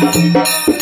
Thank you.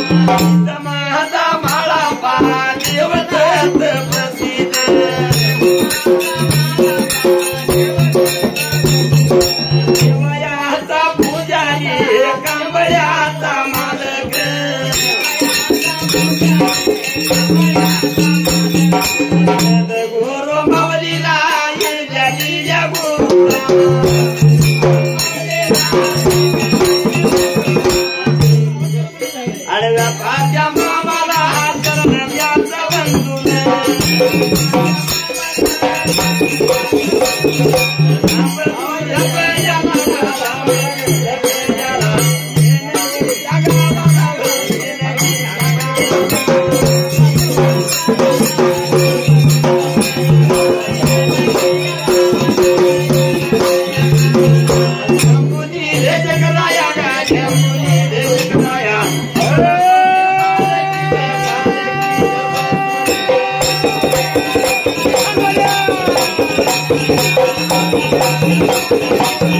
माझा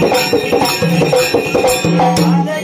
Thank you.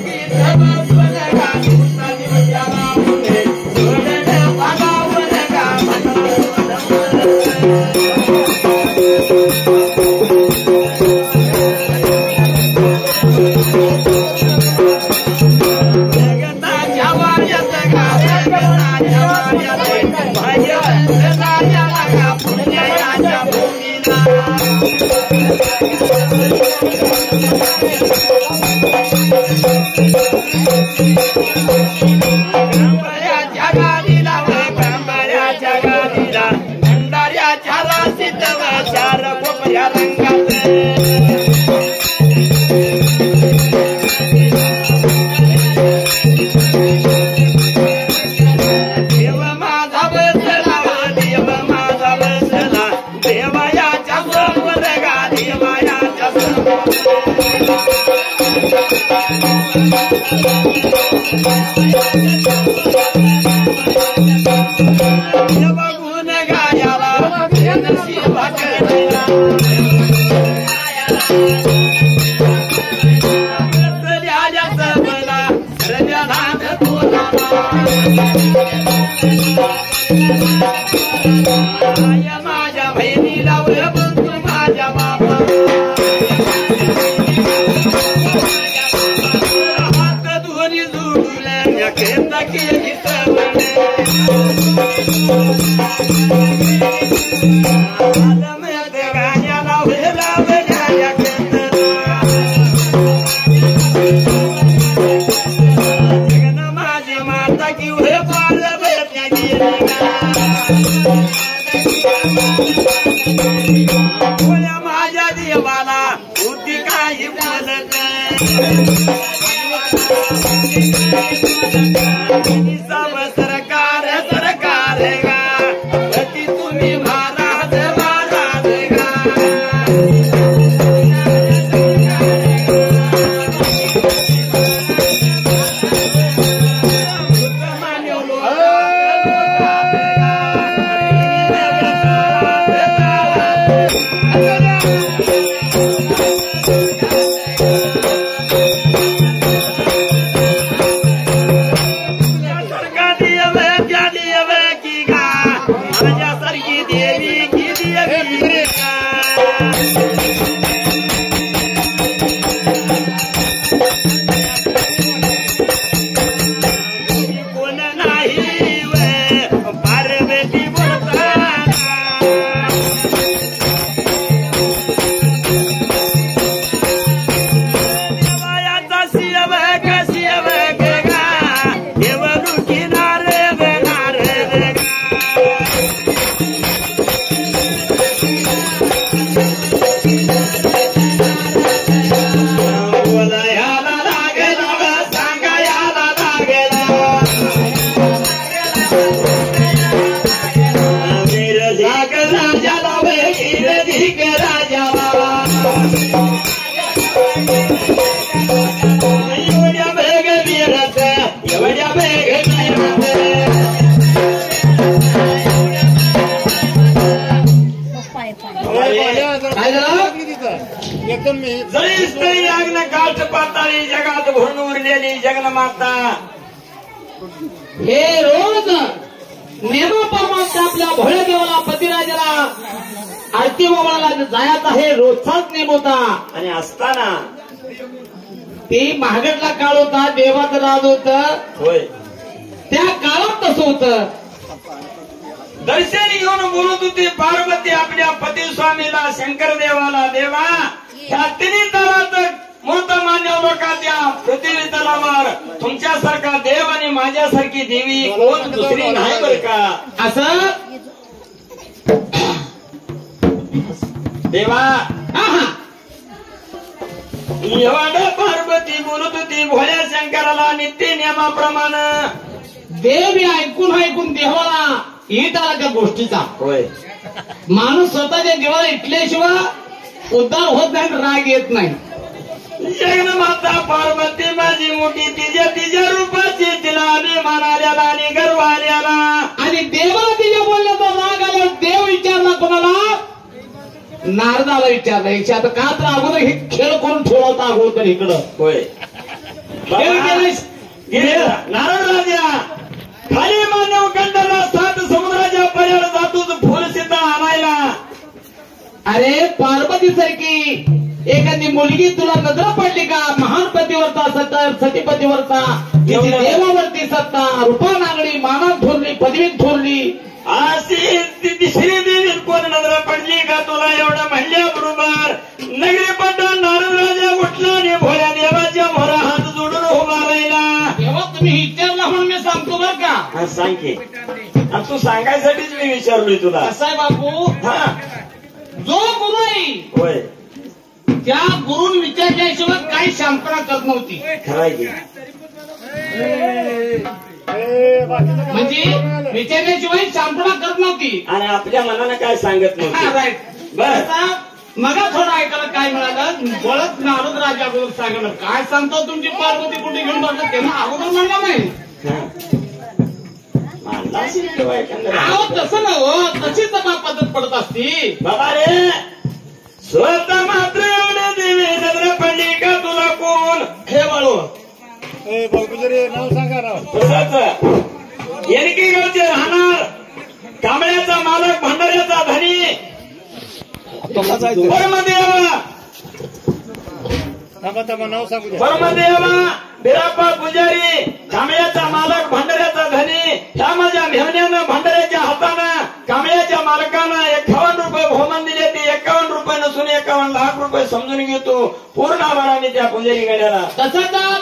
तुला. आय माझ्यासारखी देवी बाबाला जायचा हे रोजचाच नेम होता. आणि असताना ते महागडला काळ होता देवाचं राज होत. होय. त्या काळात तसं होतं. दर्शन घेऊन बोलत होती पार्वती आपल्या पती स्वामीला शंकर देवाला देवा. ह्या तिन्ही तलात मोठ मान्य लोकांच्या पृथ्वी तलावर तुमच्यासारखा देव आणि माझ्यासारखी देवी कोण दुसरी नाही बर का? असं? देवा. एवढं पार्वती बोलत होती भोळ्या शंकराला नित्य नियमाप्रमाणे. देव ऐकून ऐकून देवाला येत आला त्या गोष्टीचा. होय. माणूस स्वतःच्या देवाला इटल्याशिवाय उद्धार होत नाही राग येत नाही. जगन्माता पार्वती माझी मोठी तिच्या तिच्या रूपाची तिला अभिमान आल्याला आणि गर्व आल्याला आणि देवाला तिच्या बोलण्याचा राग आला देव विचारला कोणाला? नारदाला विचारला विचार आता का तर अगोदर हे खेळ करून ठेवता अगोदर इकडं? होय. खेळ नारद राजा. खाली मानव कंडाला सात समुद्राच्या पर्याड जातोच फुल सीता आणायला. अरे पार्वती सारखी एखादी मुलगी तुला नजर पडली का? महान पतीवरचा सत्ता सतीपतीवरचा? विचारलोय तुला कसं आहे बापू? जो गुरु आहे होय. त्या गुरुन विचारल्याशिवाय काही शांतना करत नव्हती. खराय की. म्हणजे विचारल्याशिवाय शांतना करत नव्हती. आणि आपल्या मनानं काय सांगत हा, नव्हतं राईट बर. आता मगा थोडं ऐकायला काय मिळालं? परत नारद राजा अगोदर सांगणार काय सांगतो तुमची पार्वती कुठे घेऊन जातात तेव्हा अगोदर म्हणला नाही. अहो तसं ना हो. तशीच बाप पद्धत पडत असती. बाबा रे स्वतः मात्र एवढे देवे नजर पडली का तुला कोण? हे बाळू. नाव सांगा राव तसंच. येणकी गावचे राहणार कांबळ्याचा मालक भंडाऱ्याचा धनी. परमदेवा. थांबा थांबा नाव सांगू द्या. परमदेवा बिराप्पा पुजारी कांबळ्याचा मालक भंडाऱ्याचा धनी ह्या माझ्या मेहण्यानं भंडाऱ्याच्या हातानं कांबळ्याच्या मालकानं एकावन्न रुपये भोमन दिले ते एकावन्न रुपये नसून एकावन्न लाख रुपये समजून घेतो पूर्ण आभाराने त्या पुजारी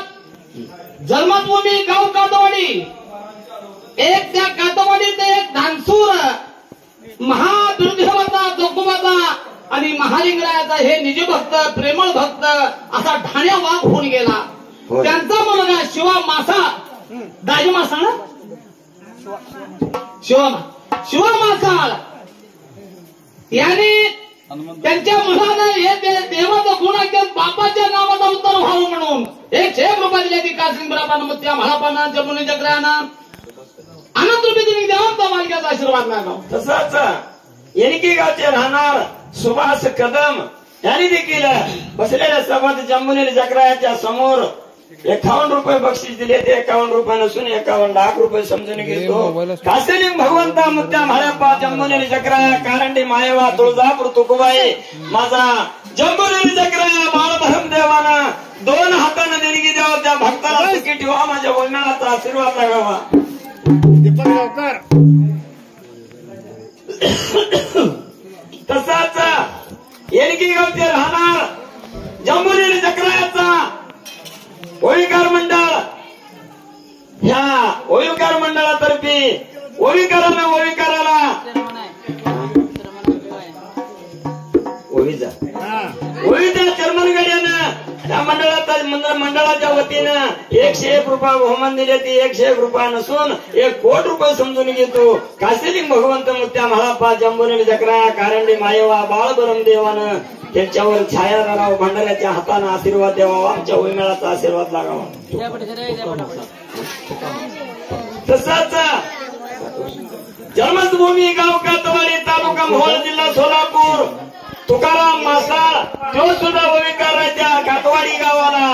सभात जंबुनेर जकरायाच्या समोर एकावन्न रुपये बक्षीस दिले ते एकावन्न रुपये नसून एकावन्न लाख रुपये समजून घेतो. कासेलिंग भगवंता मुद्द्या म्हाळ्यापा जंबुनेरी जकराया कारंडी मायवा तुळजापूर तुकुबाई. माझा जंबुनेरी जकराया बाळधरम देवाना दोन हाताने देणगी द्यावा त्या भक्ताला तिकीट ठेवा माझ्या वैनाचा आशीर्वाद लागावा तसाच येणगी गावचे राहणार ओविकारानं ओविकाराला ओविजा हा ओविजा चर्मन गड्यानं. त्या मंडळाचा मंडळ- मंडळाच्या वतीनं एकशे एक रुपया बहुमान दिले ती एकशे एक रुपया नसून एक कोट रुपये समजून घेतो. काशिलिंग भगवंत मुत्या महापा जंबुनेरी जकरा कारंडी मायवा बाळ देवानं त्यांच्यावर छाया राव भंडाऱ्याच्या हातानं आशीर्वाद द्यावा आमच्या वैमेळाचा आशीर्वाद लागावा. तसाच जन्मभूमी गाव कातवाडी तालुका मोहोळ जिल्हा सोलापूर. तुकाराम मासाळ तो सुद्धा ओविकाराच्या कातवाडी गावाला.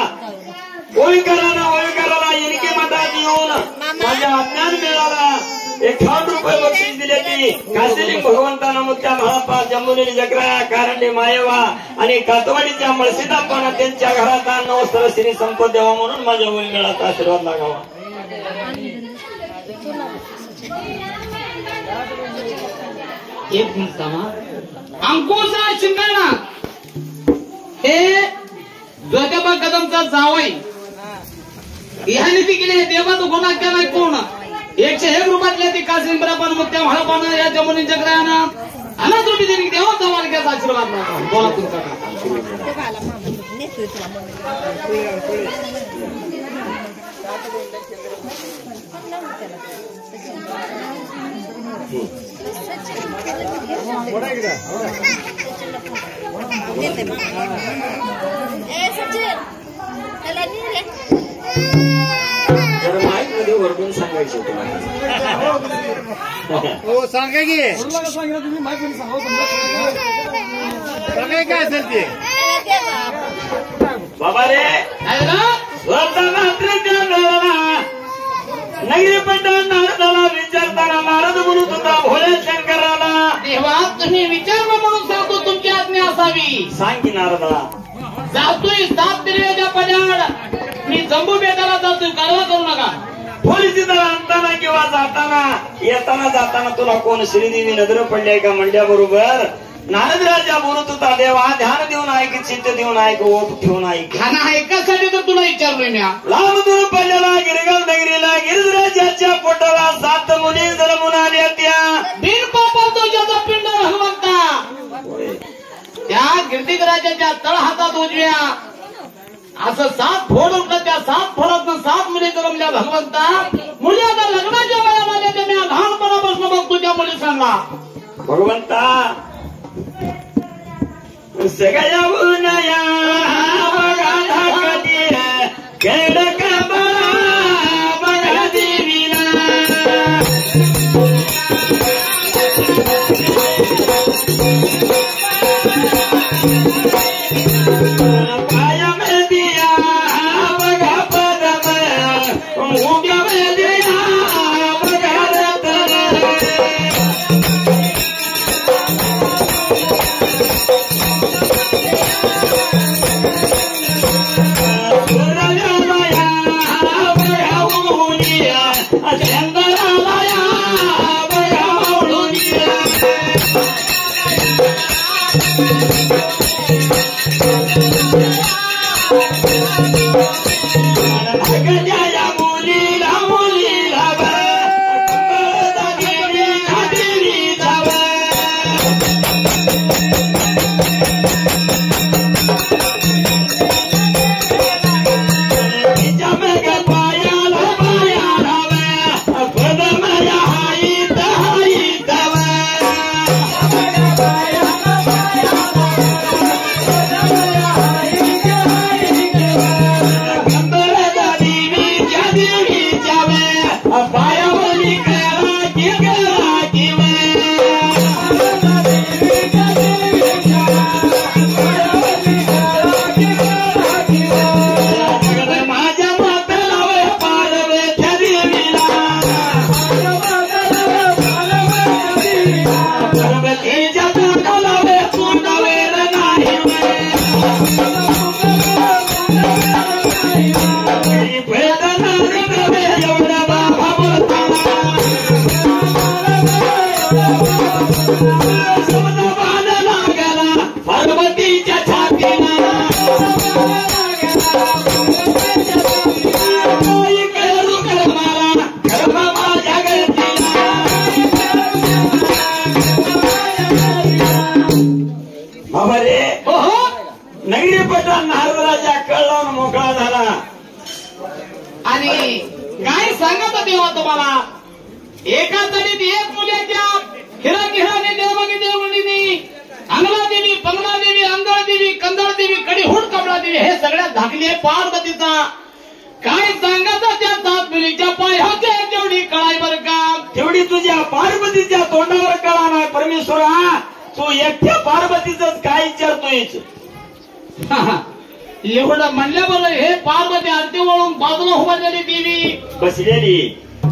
ओविकारानं ओविकाराला इनके मठात येऊन माझ्या अज्ञान मिळाला. एक एकावन्न रुपये बक्षीस दिले ती काशिलिंग भगवंतानं मुत्या महापा जंबुनेरी जगराया कारंडे मायेवा आणि कातवाडीच्या मळसीदापानं त्यांच्या घरात अन्न श्री संपत द्यावा म्हणून माझ्या वैमेळाचा आशीर्वाद लागावा. एक मिनिट थांबा. अंकुशा शिंगाणा हे ज्योतिबा कदमचा जावई. ह्याने ती केली देवाचं गुन्हा केलाय कोण? एकशे एक रुपयातल्या ती कासिम पण त्या म्हाळपानं या जमुनी चक्रायानं अनाथ रुपये दिली देवाचा मालक्याचा आशीर्वाद बोला तुमचा का थोडा एकदा ए सचिन त्याला नी रे जरा माईकमध्ये वरडून सांगायचं तुम्हाला हो सांगा की. सांगा काय असेल ते. बाबा रे. नगरी पंडित नारदाला विचारताना नारद म्हणत होता भोले शंकराला. देवा तुम्ही विचारलं म्हणून सांगतो तुमची आज्ञा असावी. सांग की नारदा जातोय सात दिलेच्या पड्याड मी जम्बू बेटाला जातोय कारवा करू नका. पोलिसी दल आणताना किंवा जाताना येताना जाताना तुला कोण श्रीदेवी नजर पडली का म्हणल्याबरोबर? नारद राजा बोलत होता देवा ध्यान देऊन ऐक चित्त देऊन ऐक ओप ठेवून ऐक खाना ऐकासाठी तर तुला विचारलोय मी लांब दूर पडलेला गिरगाव नगरीला गिरिजराजाच्या पोटाला सात मुली जन्मून आल्या त्या बिन पापाचा ज्याचा पिंड भगवंता त्या गिरडीगराजाच्या तळ हातात उजव्या. असं सात फोड उठलं त्या सात फोडात सात मुली जन्मल्या भगवंता मुली आता लग्नाच्या वेळामध्ये त्या मी लहानपणापासून बघतो त्या मुली सांगा भगवंता उसगळवून या कधी बाबा रे हो हो नगरी पटला नारदराजा कळलावून मोकळा झाला. आणि काय सांगत तेव्हा तुम्हाला? एका तडीत एक मुलीच्या हिरा हिराने देवगी देवणीनी अंगला देवी पंगला देवी अंगळ देवी कंदळ देवी कडी कमळा देवी हे सगळ्यात धाकली पार्वतीचा. काय सांगायचं त्या सात मुलीच्या पायाच्या जेवढी कळाय बर का? तेवढी तुझ्या पार्वतीच्या तोंडावर कळा नाही परमेश्वरा. तू एकट्या पार्वतीच काय विचारतोयच एवढं म्हणल्याबरोबर हे पार्वती आरती वळून बाजूला उभारलेली देवी बसलेली.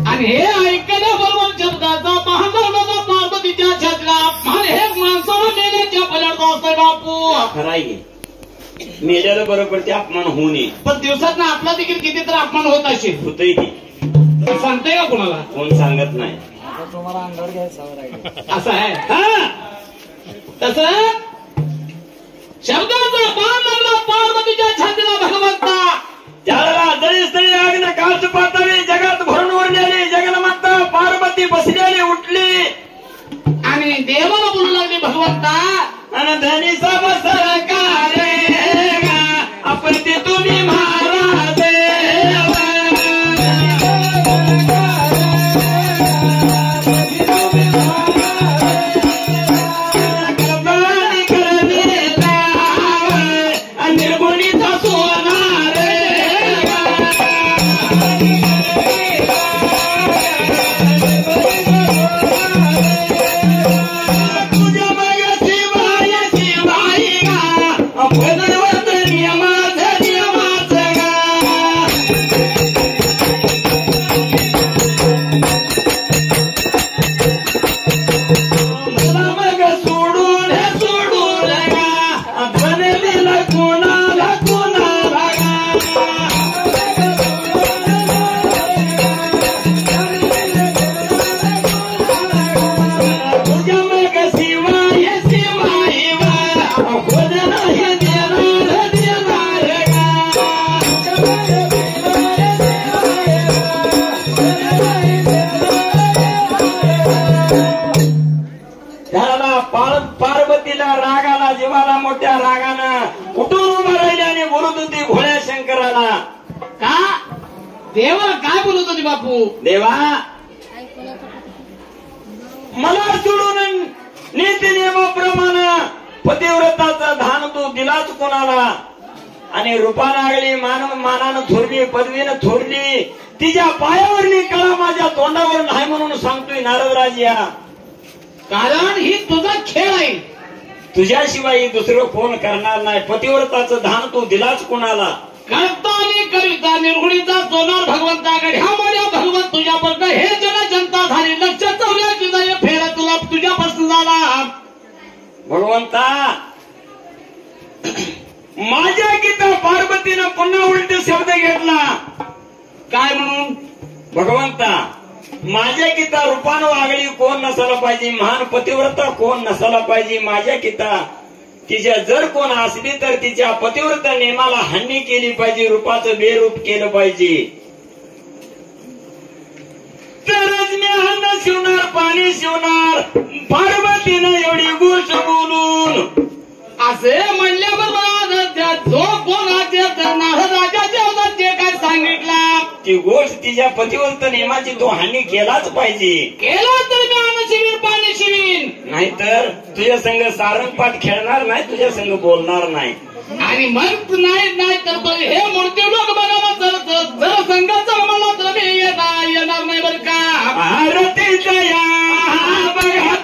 आणि हे ऐकण्याबरोबर शब्दाचा महागौरवाचा पार्वतीच्या छातीला. अपमान हे माणसाला मेल्याच्या पल्याचा असतोय बापू. खराय मेल्याला बरोबर ते अपमान होऊ नये. पण दिवसात आपला देखील किती तर अपमान होत असेल. होतही ते सांगताय का कुणाला? कोण सांगत नाही. असं आहे. हा? तस शब्दाचा बाण लागला पार्वतीच्या छातीला भगवंता. त्याला जळी स्थळी अग्न काच पाताळी जगात भरून उरलेली जगन्माता पार्वती बसलेली उठली. आणि देवाला बोलू लागली भगवंता. आणि धनी सब काय बोलत होती बापू? देवा मला सोडून नीती नियमाप्रमाणे पतिव्रताचा धान तू दिलाच कोणाला? आणि रूपानागली मान मानानं थोरली पदवीनं थोरली तिच्या पायावरली कळा माझ्या तोंडावर नाही म्हणून सांगतोय नारदराज या कारण ही तुझा खेळ आहे. तुझ्याशिवाय दुसरं कोण करणार नाही? पतिव्रताचं धान तू दिलाच कुणाला? करता आणि करिता निर्गुणीचा सोनार भगवंताकडे ह्या मोठ्या भगवंत तुझ्यापासून हे जग जनता झाली. लक्ष चौऱ्याची जाय फेरा तुला तुझ्यापासून झाला. भगवंता! माझ्या गीता पार्वतीनं पुन्हा उलट शब्द घेतला. काय म्हणून? भगवंता! माझ्या गीता रूपानं वागली कोण नसायला पाहिजे? महान पतिव्रता कोण नसायला पाहिजे? माझ्या गीता तिच्या जर कोण असली तर तिच्या पतिव्रता नेमाला हानी केली पाहिजे रूपाचं बेरूप केलं पाहिजे. तरच मी अन्न शिवणार पाणी शिवणार पार्वतीनं एवढी गोष्ट बोलून. असे म्हणल्याबरोबर त्या जो कोण राजाच्या जे काय सांगितला? ती गोष्ट तिच्या पतिव्रत नेमाची तो हानी केलाच पाहिजे. केलं तर मी नाहीतर तुझ्या संघ सारंगपाठ खेळणार नाही तुझ्या संघ बोलणार नाही. आणि मग नाही नाही तर हे मूर्ती लोक तर तर- जर संघाचा मला तर मी येणार नाही बरं का? आरती जया बघा.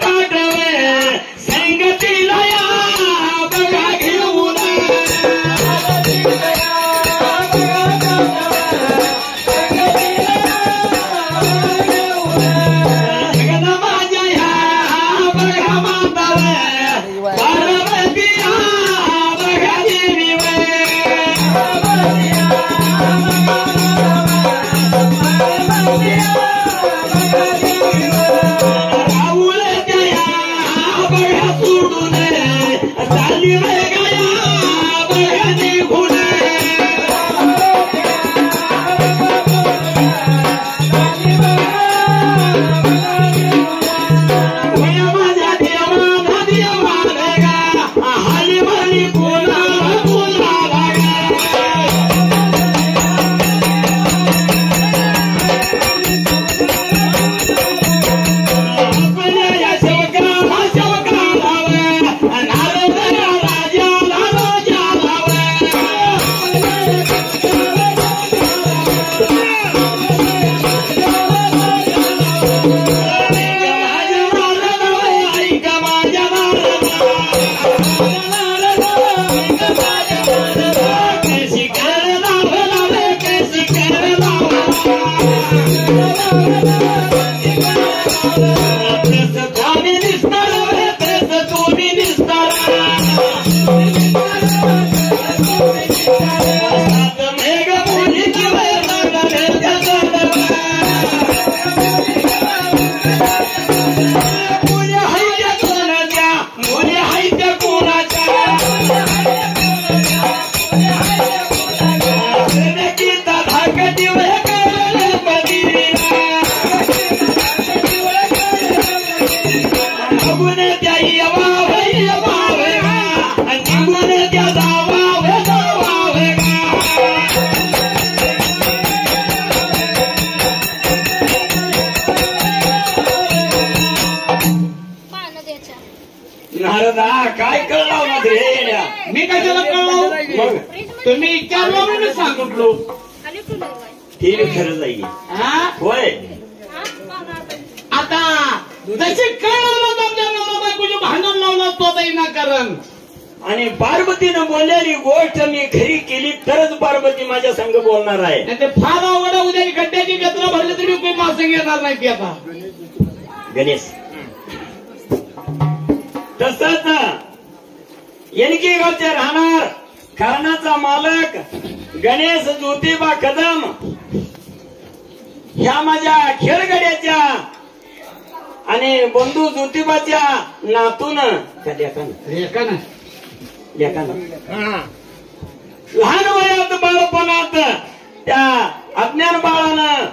बाई. ठीक खरं जाईल हा? होय हा? आता. कळलं बायकोची भांडण लावलं तो ना कारण आणि पार्वतीनं बोललेली गोष्ट मी खरी केली तरच पार्वती माझ्या संग बोलणार आहे ते फार अवघड. उद्या गड्ड्याची जत्रा भरली तरी कोणी मासे घेणार नाही ती आता गणेश तसंच एनके गावचे राहणार कर्णाचा मालक गणेश ज्योतिबा कदम. ह्या माझ्या खेळगड्याच्या आणि बंधू ज्योतिबाच्या नातून. हा. लहान वयात बाळपणात त्या अज्ञान बाळानं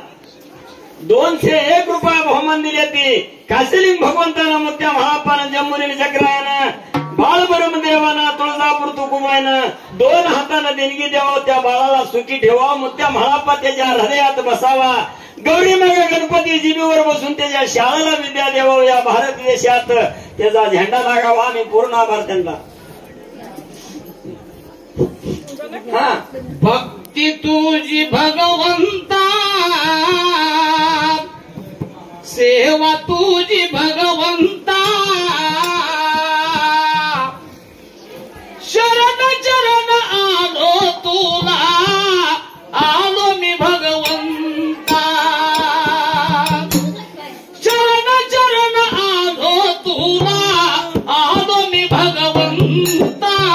दोनशे एक रुपया बहुमान दिली ती. काशिलिंग भगवंतानं मुत्या महापान जम्मुनी चक्रायनं बाळ देवानं तुळजापूर तुकुमायनं दोन हातानं देणगी द्यावं त्या बाळाला सुखी ठेवा मुत्या महापा त्याच्या हृदयात बसावा. गौरी मग गणपती जीबीवर बसून त्याच्या शाळेला विद्या द्यावं या भारत देशात. त्याचा झेंडा लागावा आणि पूर्ण आभार भक्ती तुझी भगवंता. सेवा तुझी भगवंता. शरण चरण आलो तुला. आलो मी भगवंता. शरण चरण आलो तुला. आलो मी भगवंता.